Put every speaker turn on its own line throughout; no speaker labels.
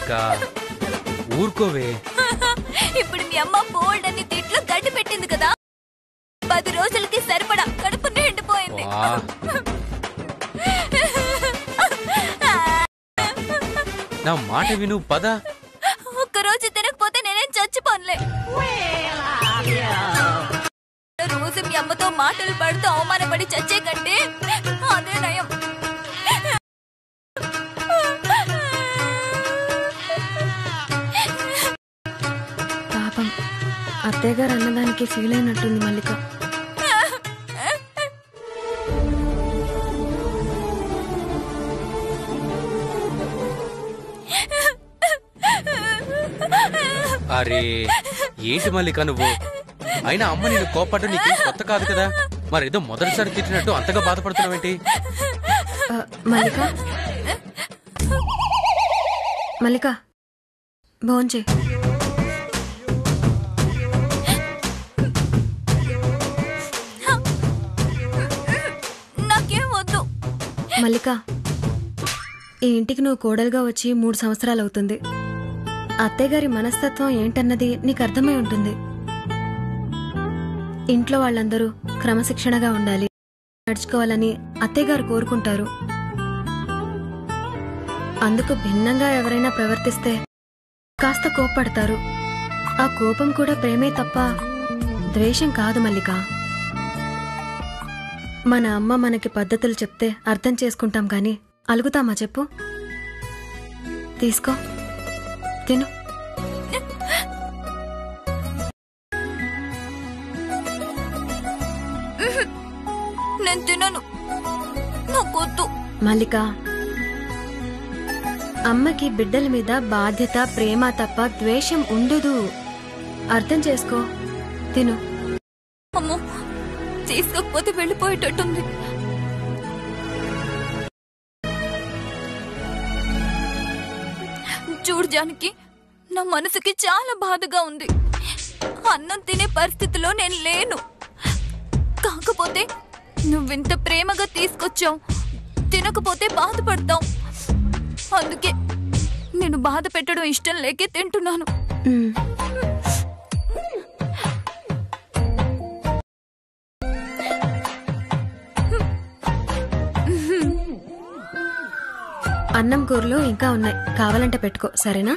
మల్లిక ఊరుకోవే.
ఇప్పుడు మీ అమ్మ బోల్డ్ అని తిట్లు గడ్డి పెట్టింది కదా. పది రోజులకి సరిపడా కడుపు నిండిపోయింది.
నా మాట విను పద.
ఒక్క రోజు తినకపోతే నేనేం చచ్చిపోనులే. రోజు మీ అమ్మతో మాటలు పడుతూ అవమానపడి చచ్చే కంటే
అత్తయ్య గారు అన్నదానికి ఫీల్ అయినట్టుంది మల్లిక.
అరే ఏంటి మల్లిక నువ్వు? అయినా అమ్మ నేను కోపడ్డం నీకు కొత్త కాదు కదా? మరేదో మొదటిసారి తిట్టినట్టు అంతగా బాధపడుతున్నావేంటి
మల్లిక? మల్లిక భోంచే మల్లిక ఈ ఇంటికి నువ్వు కోడలుగా వచ్చి మూడు సంవత్సరాలు అవుతుంది. అత్తయ్య గారి మనస్తత్వం ఏంటన్నది నీకు అర్థమై ఉంటుంది. ఇంట్లో వాళ్ళందరూ క్రమశిక్షణగా ఉండాలి. నడుచుకోవాలని అత్తయ్యగారు కోరుకుంటారు. అందుకు భిన్నంగా ఎవరైనా ప్రవర్తిస్తే కాస్త కోప్పడతారు. ఆ కోపం కూడా ప్రేమే తప్ప ద్వేషం కాదు మల్లిక. మన అమ్మ మనకి పద్ధతులు చెప్తే అర్థం చేసుకుంటాం గాని అలుగుతామా చెప్పు? తీసుకో. తిను.
నేను తినను. నాకు వద్దు.
మల్లిక అమ్మకి బిడ్డల మీద బాధ్యత ప్రేమ తప్ప ద్వేషం ఉండదు. అర్థం చేసుకో. తిను.
తీసుకోకపోతే వెళ్ళిపోయేటట్టుంది. చూడు జానకి నా మనసుకి చాలా బాధగా ఉంది. అన్నం తినే పరిస్థితిలో నేను లేను. కాకపోతే నువ్వింత ప్రేమగా తీసుకొచ్చావు. తినకపోతే బాధపడతావు. అందుకే నేను బాధ పెట్టడం ఇష్టం లేకే తింటున్నాను.
అన్నం కూరలు ఇంకా ఉన్నాయి. కావాలంటే పెట్టుకో. సరేనా?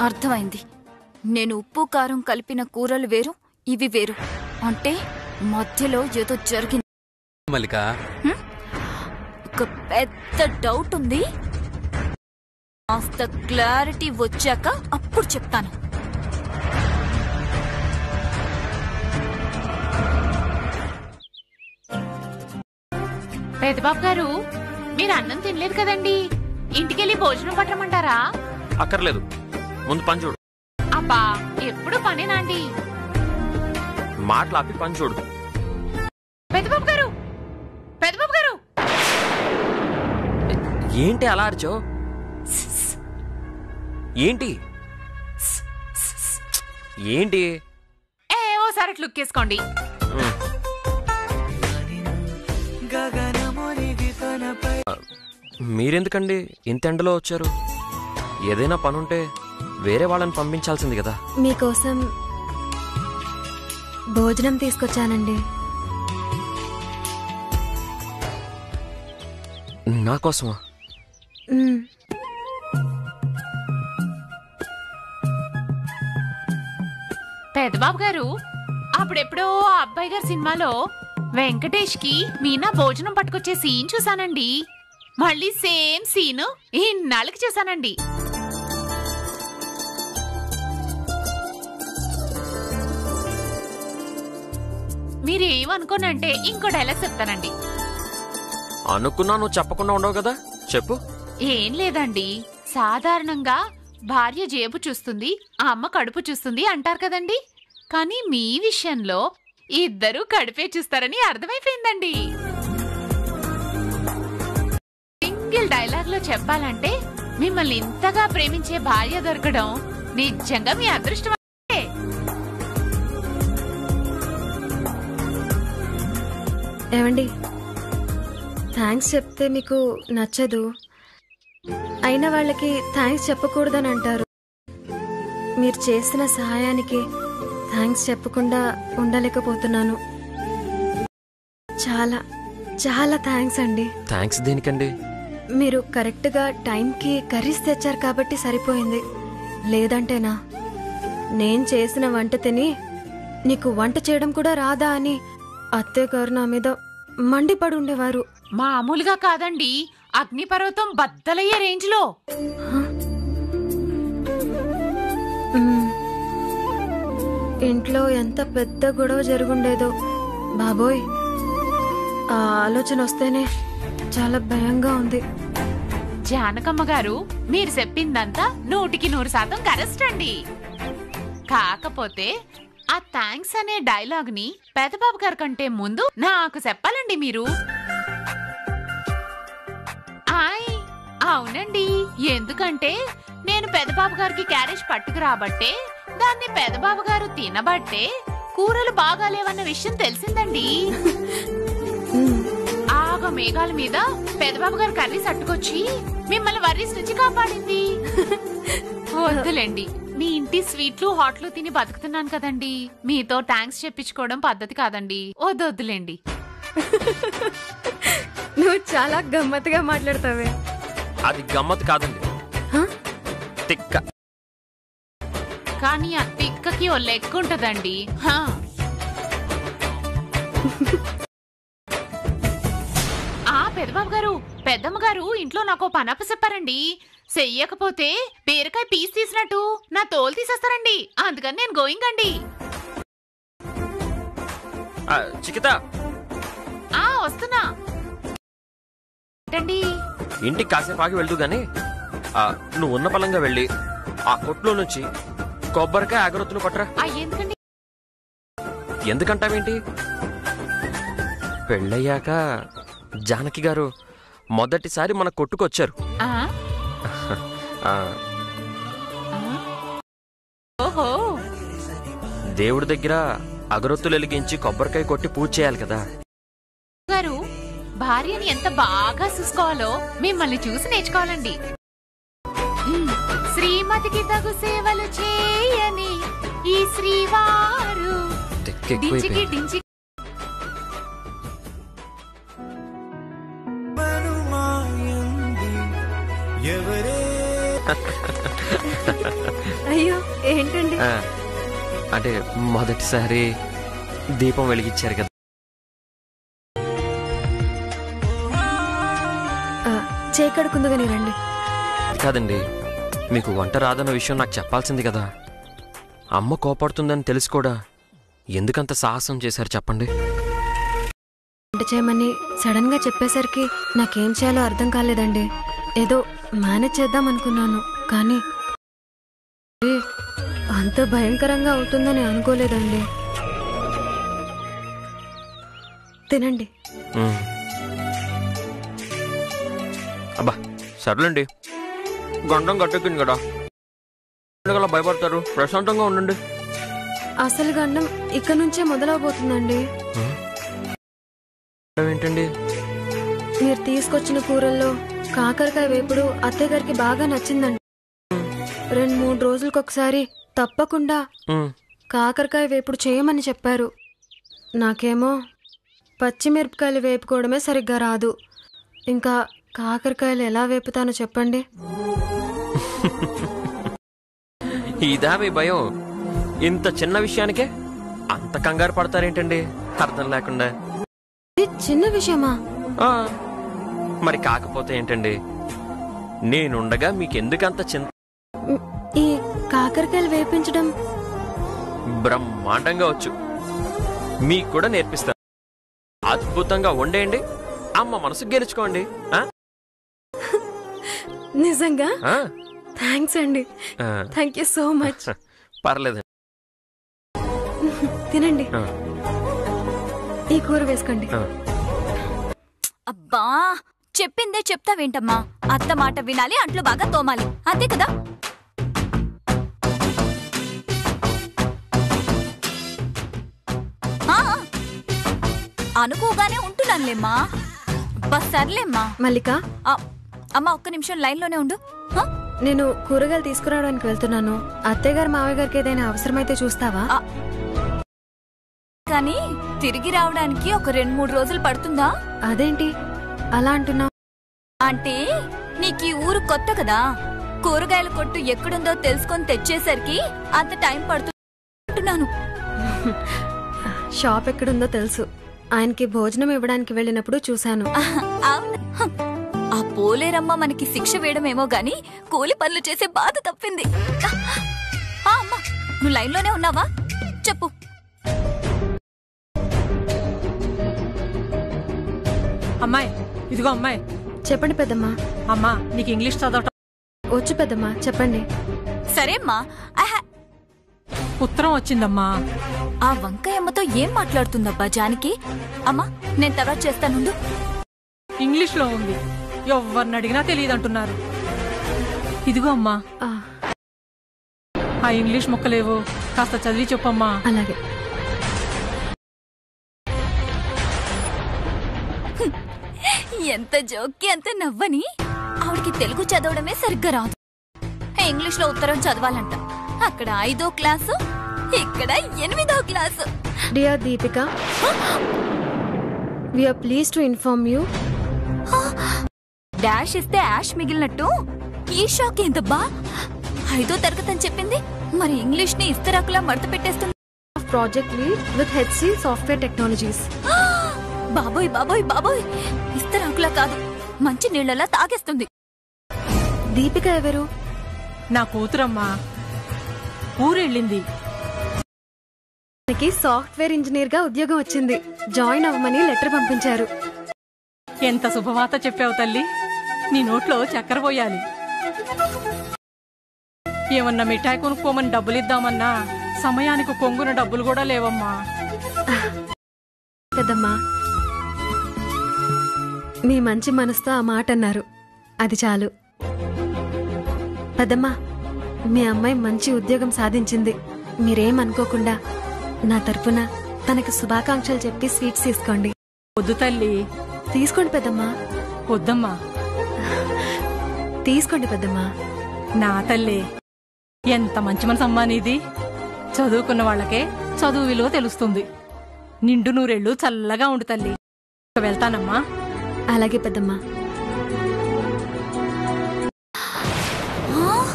అర్థమైంది. నేను ఉప్పు కారం కలిపిన కూరలు వేరు ఇవి వేరు. అంటే మధ్యలో ఏదో జరిగింది.
మల్లిక.
ఒక పెద్ద డౌట్ ఉంది. కాస్త క్లారిటీ వచ్చాక అప్పుడు చెప్తాను.
పెద్దబాబు గారు. మీరు అన్నం తినలేదు కదండి. ఇంటికెళ్ళి భోజనం పట్టమంటారా?
అక్కర్లేదు. ముందు పని చూడు.
అబ్బా ఎప్పుడు పనేనాండి?
మాటలు ఆపి పని చూడు.
పెద్దబాబు గారు! పెద్దబాబు గారు!
ఏంటి అలా అరిచో ఏంటి? ఏంటి?
ఏ ఓసారి అట్లా లుక్కేసుకోండి.
మీరెందుకండి ఇంత ఎండలో వచ్చారు? ఏదైనా పనుంటే వేరే వాళ్ళని పంపించాల్సింది కదా.
మీకోసం భోజనం తీసుకొచ్చానండి.
నా కోసమా.
పెద్దబాబు గారు అప్పుడెప్పుడో ఆ అబ్బాయి గారి సినిమాలో వెంకటేష్కి మీనా భోజనం పట్టుకొచ్చే సీన్ చూసానండి. మళ్ళీ సేమ్ సీన్ ఇన్నాళ్ళకి చూసానండి మీరేమనుకోనంటే ఇంకో డైలాగ్ చెప్తానండి.
అనుకున్నా నువ్వు చెప్పకుండా ఉండవు కదా? చెప్పు.
ఏం లేదండి. సాధారణంగా భార్య జేబు చూస్తుంది ఆ అమ్మ కడుపు చూస్తుంది అంటారు కదండి. కానీ మీ విషయంలో ఇద్దరు కడుపే చూస్తారని అర్థమైపోయిందండి. సింగిల్ డైలాగ్లో చెప్పాలంటే మిమ్మల్ని ఇంతగా ప్రేమించే భార్య దొరకడం నిజంగా మీ అదృష్టం
ఏమండి? థ్యాంక్స్ చెప్తే మీకు నచ్చదు. అయిన వాళ్ళకి థ్యాంక్స్ చెప్పకూడదని అంటారు. మీరు చేసిన సహాయానికి థ్యాంక్స్ చెప్పకుండా ఉండలేకపోతున్నాను. చాలా చాలా థ్యాంక్స్ అండి.
థ్యాంక్స్ దేనికండి?
మీరు కరెక్ట్గా టైంకి కర్రీస్ తెచ్చారు కాబట్టి సరిపోయింది. లేదంటేనా? నేను చేసిన వంట తిని నీకు వంట చేయడం కూడా రాదా అని అత్తయ్య గారు నా మీద మండిపడి ఉండేవారు.
మామూలుగా కాదండి. అగ్నిపర్వతం బద్దలయ్యే రేంజ్లో.
ఇంట్లో ఎంత పెద్ద గొడవ జరుగుండేదో. బాబోయ్ ఆ ఆలోచన వస్తేనే చాలా భయంగా ఉంది.
జానకమ్మ గారు మీరు చెప్పిందంతా నూటికి నూరు శాతం కరెస్ట్ అండి. కాకపోతే ఆ థ్యాంక్స్ అనే డైలాగ్ని పెదబాబు గారి కంటే ముందు నాకు చెప్పాలండి మీరు. ఆయ్ అవునండి. ఎందుకంటే నేను పెదబాబు గారికి క్యారేజ్ పట్టుకురాబట్టే దాన్ని పెదబాబు గారు తినబట్టే కూరలు బాగాలేవన్న విషయం తెలిసిందండి. మేఘాల మీద పెదబాబు గారు కర్రీస్ అట్టుకొచ్చి మిమ్మల్ని వర్రీస్ నుంచి కాపాడింది. వద్దులేండి. మీ ఇంటి స్వీట్లు హాట్లు తిని బతుకుతున్నాను కదండి. మీతో థ్యాంక్స్ చెప్పించుకోవడం పద్ధతి కాదండి. వద్దు వద్దులేండి.
నువ్వు చాలా గమ్మత్తుగా మాట్లాడతావే.
అది గమ్మత్ కాదండి? తిక్క.
కానీ ఆ తిక్కకి ఓ లెక్క ఉంటదండి. పెదబాబు గారు పెద్దమ్మ గారు ఇంట్లో నాకు పనప్ప చెప్పారండి. చెయ్యకపోతే బీరకాయ పీస్ తీసినట్టు నా తోలు తీసేస్తారండి. అందుకని నేను గోయింగ్ అండి.
ఆ, చికిత.
ఆ వస్తున్నా. ఏంటండి?
ఇంటికి కాసేపు ఆగి వెళ్దు గాని నువ్వు ఉన్న పలంగా వెళ్ళి ఆ కొట్లో నుంచి కొబ్బరికాయ అగరొత్తులు
ఎందుకండి?
ఎందుకంటావేంటి? పెళ్ళయ్యాక జానకి గారు మొదటిసారి మన కొట్టుకొచ్చారు. దేవుడి దగ్గర అగరొత్తులు వెలిగించి కొబ్బరికాయ కొట్టి పూజ చేయాలి కదా.
గారు భార్యని ఎంత బాగా చూసుకోవాలో మిమ్మల్ని చూసి నేర్చుకోవాలండి. శ్రీమతికి తగు సేవలు చేయని ఈ శ్రీవారు డించికి డించి
అంటే మొదటిసారి దీపం వెలిగించారు కదా.
రండి.
కాదండి మీకు వంట రాదన్న విషయం నాకు చెప్పాల్సింది కదా. అమ్మ కోపడుతుందని తెలిసి కూడా ఎందుకంత సాహసం చేశారు చెప్పండి.
వంట చేయమని సడన్గా చెప్పేసరికి నాకేం చేయాలో అర్థం కాలేదండి. ఏదో మేనేజ్ చేద్దాం అనుకున్నాను కానీ అంత భయంకరంగా అవుతుందని అనుకోలేదండి. తినండి.
అబ్బా సర్లేండి. గండం గట్టెక్కింది కదా. భయపడతారు? ప్రశాంతంగా ఉండండి.
అసలు గండం ఇక్కడ నుంచే మొదలవబోతుందండి.
ఏంటండి?
మీరు తీసుకొచ్చిన కూరల్లో కాకరకాయ వేపుడు అత్తయ్య గారికి బాగా నచ్చిందండి. రెండు మూడు రోజులకు ఒకసారి తప్పకుండా. కాకరకాయ వేపుడు చేయమని చెప్పారు. నాకేమో పచ్చిమిరపకాయలు వేపుకోవడమే సరిగ్గా రాదు. ఇంకా కాకరకాయలు ఎలా వేపుతానో చెప్పండి.
ఇదా మీ భయం. ఇంత చిన్న విషయానికే అంత కంగారు పడతారేంటండి? అర్థం లేకుండా.
చిన్న విషయమా?
మరి కాకపోతే ఏంటండి? నేనుండగా మీకెందుకంత చింత
ఈ కాకరకాయలు వేపించడం.
బ్రహ్మాండంగా వచ్చు. మీకు కూడా నేర్పిస్తాను అద్భుతంగా వండేయండి. అమ్మ మనసు గెలుచుకోండి. ఆ?
నిజంగా?
ఆ?
థ్యాంక్స్ అండి. Thank you so much.
పర్లేదు
తినండి. ఈ కూర వేసుకోండి.
అబ్బా! చెప్పిందే చెప్తావేంటమ్మా? అత్త మాట వినాలి అంట్లు బాగా తోమాలి. అంతే కదా? అనుకోగానే ఉంటున్నానులేమ్మా అబ్బా సర్లేమ్మా.
మల్లిక.
అమ్మ ఒక్క నిమిషం లైన్లోనే ఉండు?
నేను కూరగాయలు తీసుకురావడానికి వెళ్తున్నాను. అత్తయ్య గారు మావయ్య గారికి ఏదైనా అవసరమైతే చూస్తావా.
కానీ తిరిగి రావడానికి ఒక రెండు మూడు రోజులు పడుతుందా?
అదేంటి? అలా అంటున్నావు.
అంటే నీకు ఈ ఊరు కొత్త కదా. కూరగాయల కొట్టు ఎక్కడుందో తెలుసుకొని తెచ్చేసరికి అంత టైం పడుతుంటున్నాను
షాప్ ఎక్కడుందో తెలుసు. ఆయనకి భోజనం ఇవ్వడానికి వెళ్ళినప్పుడు చూశాను.
అవును. హ. ఆ పోలేరమ్మ మనకి శిక్ష వేయడమేమో గాని కూలి పనులు చేసే బాధ తప్పింది. ఆ, అమ్మా నువ్వు లైన్లోనే ఉన్నావా? చెప్పు.
అమ్మాయి ఇదిగో అమ్మాయి.
చెప్పండి పెద్దమ్మా.
అమ్మా నీకు ఇంగ్లీష్ చదవటం
వచ్చు పెద్దమ్మా చెప్పండి.
సరే అమ్మా ఆహా,
ఉత్తరం వచ్చిందమ్మా.
ఆ వంకాయమ్మతో ఏం మాట్లాడుతుందబ్బా జానికి? అమ్మా నేను తర్వాత చేస్తానుండు
ఇంగ్లీష్లో ఉంది. ఎవరిని అడిగినా తెలియదు అంటున్నారు ఇదిగో అమ్మా.
ఆ,
ఆ ఇంగ్లీష్ ముక్కలేవో. కాస్త చదివి చెప్పమ్మా.
అలాగే.
ఎంత జోక్కి అంత నవ్వని. ఆవిడకి తెలుగు చదవడమే సరిగ్గా రాదు. ఇంగ్లీష్లో ఉత్తరం చదవాలంట. అక్కడ ఐదో క్లాసు ఇక్కడ ఎనిమిదో class.
Dear Deepika we are please to inform you
dash ఇస్తే యాష్ మిగిలినట్టు. ఈ షాక్ ఏందబ్బా? ఐదో తరగతి అని చెప్పింది. మరి ఇంగ్లీష్ని ఇస్తరాకులా మడత పెట్టేస్తుంది.
Project lead with HC software technologies
బాబోయ్ బాబోయ్ బాబోయ్. ఇస్తరాకులా కాదు. మంచి నీళ్ళలా తాగేస్తుంది.
దీపిక ఎవరు?
నా కూతురమ్మా. ఊరెళ్ళింది.
తనకి సాఫ్ట్వేర్ ఇంజనీర్గా ఉద్యోగం వచ్చింది. జాయిన్ అవ్వమని లెటర్ పంపించారు.
ఎంత శుభవార్త చెప్పావు తల్లి? నీ నోట్లో చక్కెర పోయాలి. ఏమన్నా మిఠాయి కొనుక్కోమని డబ్బులు ఇద్దామన్నా సమయానికి కొంగున డబ్బులు కూడా లేవమ్మా.
పెద్దమ్మా మీ మంచి మనసుతో ఆ మాట అన్నారు. అది చాలు. పెద్దమ్మా మీ అమ్మాయి మంచి ఉద్యోగం సాధించింది. మీరేం అనుకోకుండా నా తరపున తనకి శుభాకాంక్షలు చెప్పి స్వీట్స్ తీసుకోండి.
వద్దు తల్లి.
తీసుకోండి పెద్దమ్మా.
వద్దమ్మా.
తీసుకోండి పెద్దమ్మా.
నా తల్లి ఎంత మంచి మనసు అమ్మా నీది. చదువుకున్న వాళ్ళకే చదువు విలువ తెలుస్తుంది. నిండు నూరేళ్ళు చల్లగా ఉండు తల్లి. ఇక వెళ్తానమ్మా.
అలాగే పెద్దమ్మా.
ఆ,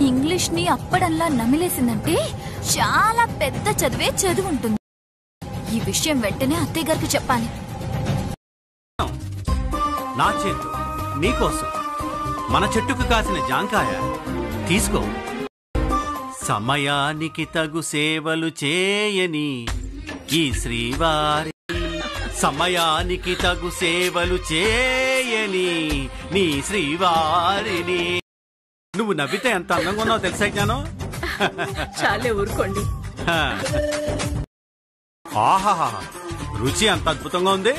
ఇంగ్లీష్ని అప్పడంలా నమిలేసిందంటే చాలా పెద్ద చదివే చదువు ఉంటుంది. ఈ విషయం వెంటనే అత్తయ్య గారికి చెప్పాలి.
నా చేతు నీకోసం మన చెట్టుకు కాసిన జాంకాయ తీసుకో. సమయానికి తగు సేవలు చేయని ఈ శ్రీవారి. సమయానికి తగు సేవలు చేయని నీ శ్రీవారిని. నువ్వు నవ్వితే ఎంత అందంగా ఉన్నావు తెలుసా జ్ఞానం?
చాలే ఊరుకోండి.
ఆహాహా రుచి అంత అద్భుతంగా ఉంది.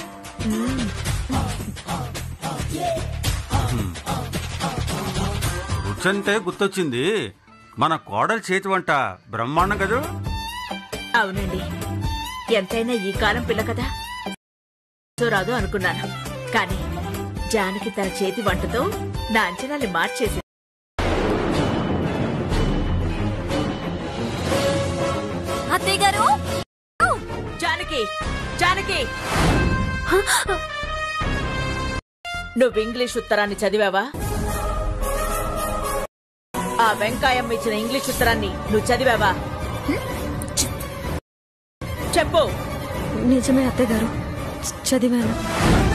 రుచి అంటే గుర్తొచ్చింది. మన కోడలు చేతి వంట బ్రహ్మాండం కదూ?
అవునండి. ఎంతైనా ఈ కాలం పిల్ల కదా. రాదు అనుకున్నాను. కానీ జానకి తన చేతి వంటతో నా అంచనాలు మార్చేసి
అత్తయ్య గారు?
జానకి జానకి! నువ్వు ఇంగ్లీష్ ఉత్తరాన్ని చదివావా? ఆ వెంకాయమ్మ ఇచ్చిన ఇంగ్లీష్ ఉత్తరాన్ని నువ్వు చదివావా? చెప్పు.
నిజమే అత్తయ్య గారు. చ- చదివాను.